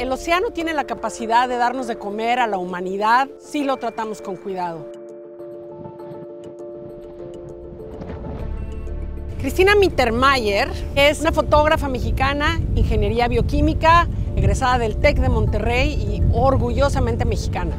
El océano tiene la capacidad de darnos de comer a la humanidad si lo tratamos con cuidado. Cristina Mittermeier es una fotógrafa mexicana, ingeniería bioquímica, egresada del TEC de Monterrey y orgullosamente mexicana.